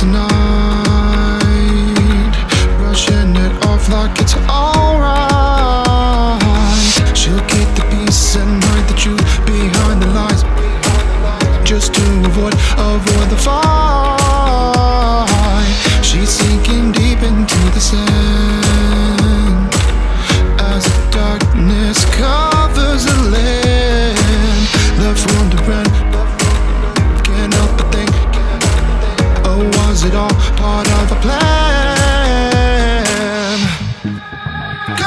tonight.